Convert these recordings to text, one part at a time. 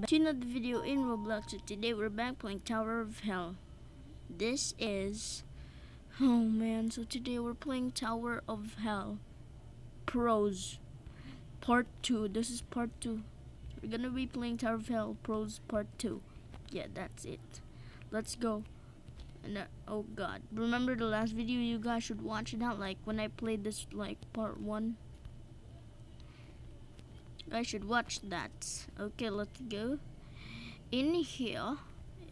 back to another video in Roblox. So today we're back playing Tower of Hell. This is oh man. So today we're playing Tower of Hell Pros Part Two. This is Part Two. We're gonna be playing Tower of Hell Pros Part Two. Yeah, that's it. Let's go. And uh, oh god, remember the last video? You guys should watch it out. Like when I played this, like Part One. I should watch that. Okay, let's go in here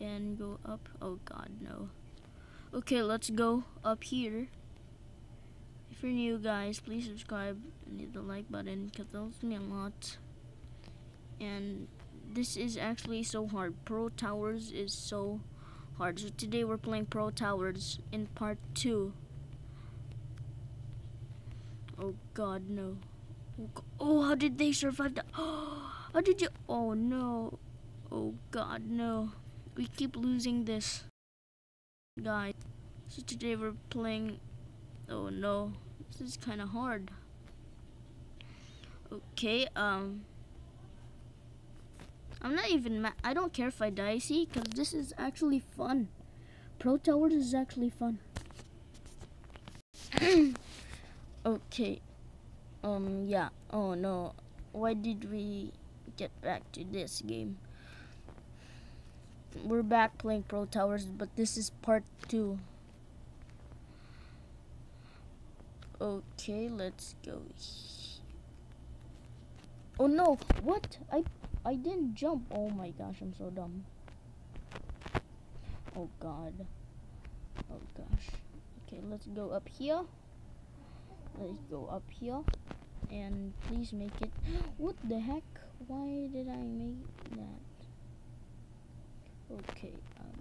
and go up. Oh god, no. Okay, let's go up here. If you're new, guys, please subscribe and hit the like button because that helps me a lot. And this is actually so hard. Pro Towers is so hard. So today we're playing Pro Towers in part 2. Oh god, no. Oh, how did they survive that? how did you? Oh no. Oh god, no. We keep losing this. Guys. So today we're playing. Oh no. This is kind of hard. Okay, um. I'm not even mad. I don't care if I die, see? Because this is actually fun. Pro Towers is actually fun. okay. Um, yeah. Oh no. Why did we get back to this game? We're back playing Pro Towers, but this is part two. Okay, let's go. Oh no! What? I I didn't jump. Oh my gosh, I'm so dumb. Oh god. Oh gosh. Okay, let's go up here. Let's go up here. And please make it. What the heck? Why did I make that? Okay. Um.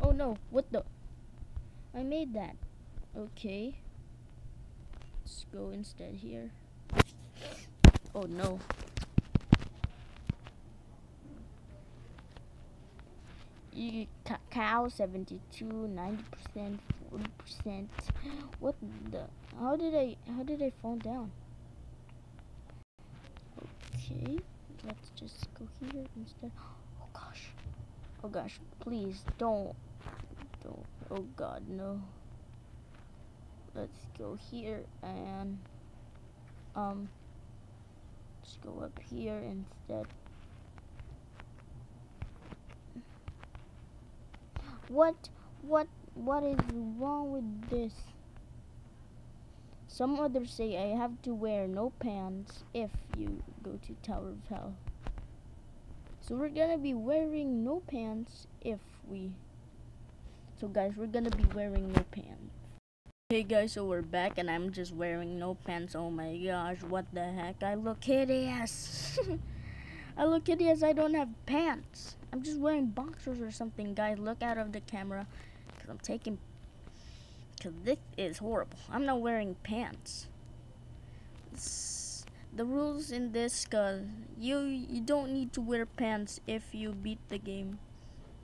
Oh no, what the? I made that. Okay. Let's go instead here. Oh no. You cacao 72, 90%, 40%. What the? How did I, how did I fall down? Okay, let's just go here instead. Oh gosh. Oh gosh, please don't, don't, oh god, no. Let's go here and, um, let's go up here instead. What, what, what is wrong with this? Some others say I have to wear no pants if you go to Tower of Hell. So we're gonna be wearing no pants if we... So guys, we're gonna be wearing no pants. Hey guys, so we're back and I'm just wearing no pants. Oh my gosh, what the heck? I look hideous. I look hideous. I don't have pants. I'm just wearing boxers or something. Guys, look out of the camera. Because I'm taking... Because this is horrible. I'm not wearing pants. The rules in this, because you, you don't need to wear pants if you beat the game.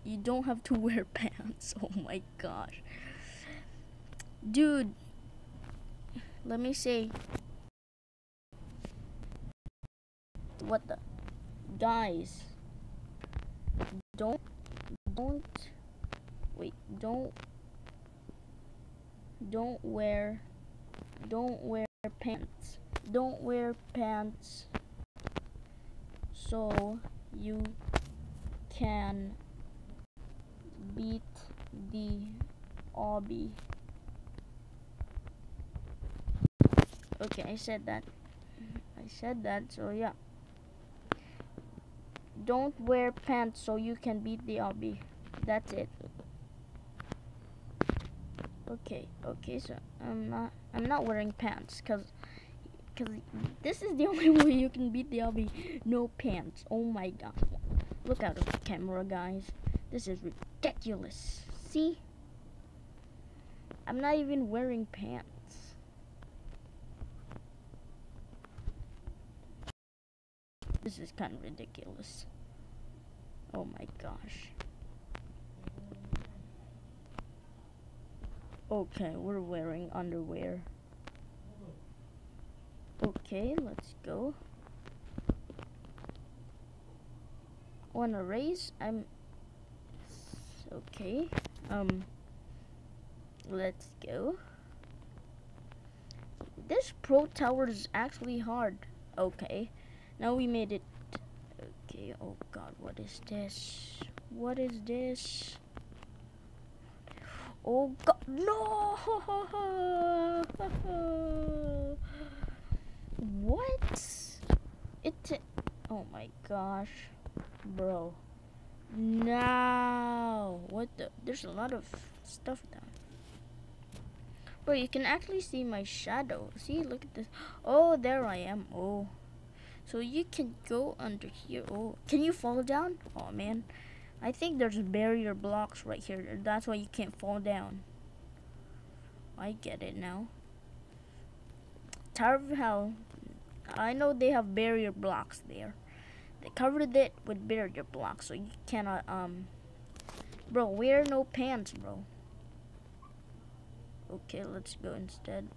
You don't have to wear pants. Oh my gosh. Dude. Let me see. What the? Guys don't don't wait don't don't wear don't wear pants. Don't wear pants. So you can beat the obby. Okay I said that. I said that so yeah don't wear pants so you can beat the obby. That's it. Okay, okay, so I'm not I'm not wearing pants cuz cuz this is the only way you can beat the obby. No pants. Oh my god. Look out of the camera, guys. This is ridiculous. See? I'm not even wearing pants. This is kind of ridiculous. Oh my gosh. Okay, we're wearing underwear. Okay, let's go. Wanna race? I'm okay. Um, let's go. This pro tower is actually hard. Okay, now we made it. Okay, oh god, what is this? What is this? Oh god, no! what? It, oh my gosh, bro. No, what the? There's a lot of stuff down. Bro, you can actually see my shadow. See, look at this. Oh, there I am. Oh. So you can go under here. Oh, can you fall down? Oh, man. I think there's barrier blocks right here. That's why you can't fall down. I get it now. Tower of Hell. I know they have barrier blocks there. They covered it with barrier blocks, so you cannot, um... Bro, wear no pants, bro. Okay, let's go instead.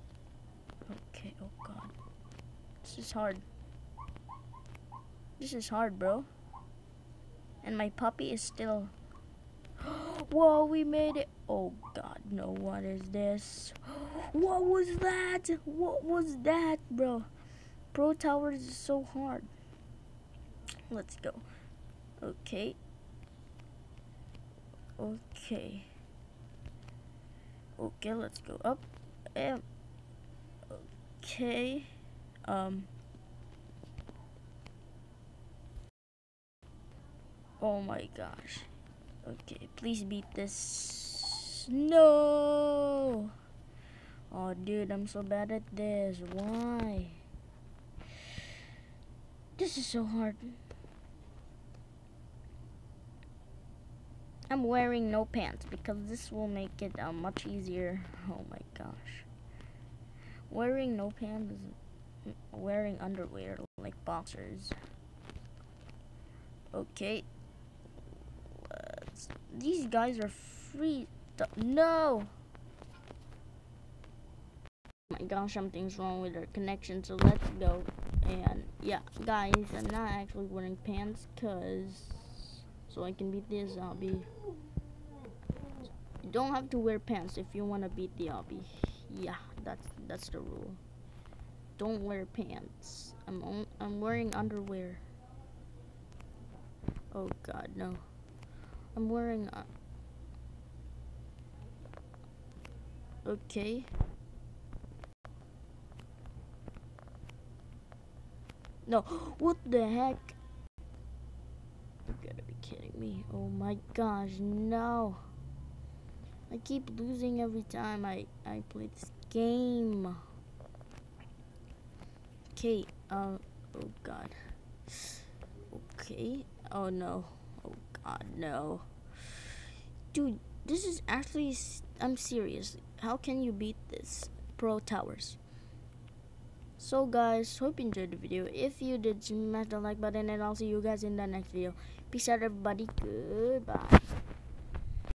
Okay, oh god. This is hard. This is hard, bro. And my puppy is still... Whoa, we made it. Oh god, no, what is this? What was that? What was that, bro? Pro Towers is so hard. Let's go. Okay. Okay. Okay, let's go up. Okay. Um. Oh my gosh. Okay, please beat this. No! Oh, dude, I'm so bad at this. Why? This is so hard. I'm wearing no pants because this will make it uh, much easier. Oh my gosh. Wearing no pants is wearing underwear like boxers. Okay. These guys are free. No! Oh my gosh, something's wrong with our connection, so let's go. And yeah, guys, I'm not actually wearing pants because so I can beat this zombie. You don't have to wear pants if you want to beat the obby. Yeah, that's that's the rule. Don't wear pants. I'm on, I'm wearing underwear. Oh God, no. I'm wearing. Uh, okay. No, what the heck? You gotta be kidding me? Oh my gosh, no. I keep losing every time I, I play this game. Okay, um, oh god. Okay, oh no. God, no. Dude, this is actually, I'm serious. How can you beat this? Pro Towers. So guys, hope you enjoyed the video. If you did, smash the like button and I'll see you guys in the next video. Peace out everybody. Goodbye.